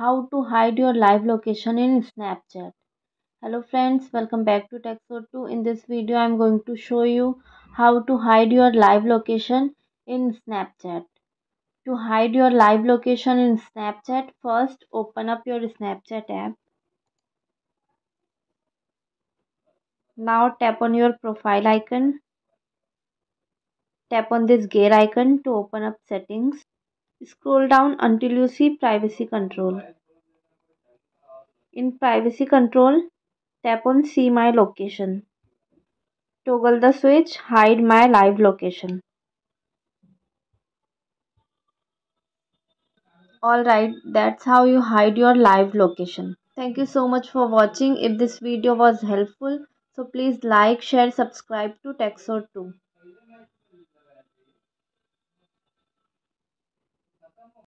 how to hide your live location in Snapchat. Hello friends, welcome back to Techsore 2. In this video, I'm going to show you how to hide your live location in Snapchat. To hide your live location in Snapchat, first open up your Snapchat app. Now tap on your profile icon. Tap on this gear icon to open up settings. Scroll down until you see privacy control. In privacy control, tap on see my location. Toggle the switch hide my live location. Alright, that's how you hide your live location. Thank you so much for watching. If this video was helpful, so please like, share, subscribe to Techsore 2. Gracias.